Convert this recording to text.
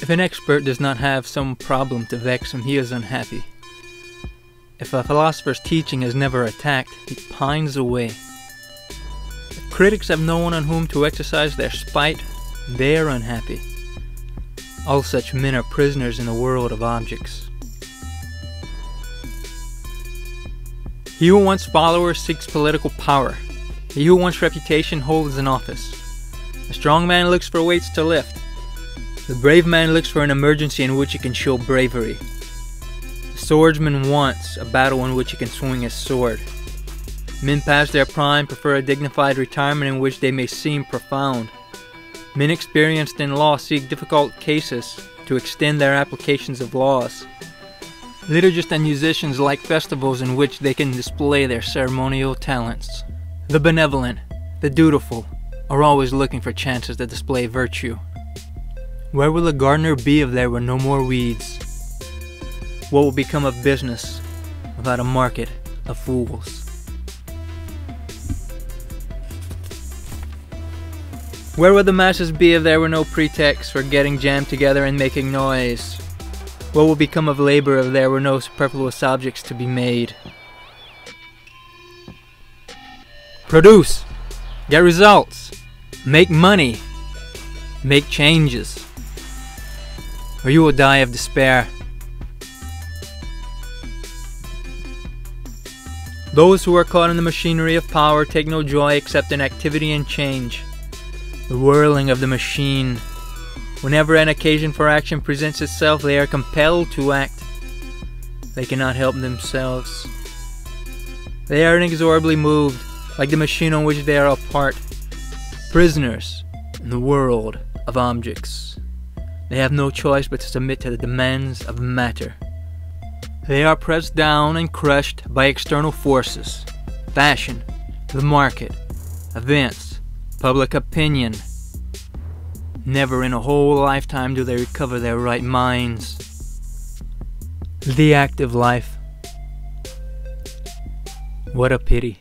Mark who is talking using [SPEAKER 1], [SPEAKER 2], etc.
[SPEAKER 1] If an expert does not have some problem to vex him, he is unhappy. If a philosopher's teaching is never attacked, he pines away. If critics have no one on whom to exercise their spite, they are unhappy. All such men are prisoners in the world of objects. He who wants followers seeks political power. He who wants reputation holds an office. A strong man looks for weights to lift. The brave man looks for an emergency in which he can show bravery. The swordsman wants a battle in which he can swing his sword. Men past their prime prefer a dignified retirement in which they may seem profound. Men experienced in law seek difficult cases to extend their applications of laws. Liturgists and musicians like festivals in which they can display their ceremonial talents. The benevolent, the dutiful, are always looking for chances to display virtue. Where will the gardener be if there were no more weeds? What will become of business without a market of fools? Where would the masses be if there were no pretext for getting jammed together and making noise? What would become of labor if there were no superfluous objects to be made? Produce! Get results! Make money! Make changes! Or you will die of despair. Those who are caught in the machinery of power take no joy except in activity and change the whirling of the machine. Whenever an occasion for action presents itself, they are compelled to act. They cannot help themselves. They are inexorably moved, like the machine on which they are a part, prisoners in the world of objects. They have no choice but to submit to the demands of matter. They are pressed down and crushed by external forces fashion, the market, events, Public opinion. Never in a whole lifetime do they recover their right minds. The active life. What a pity.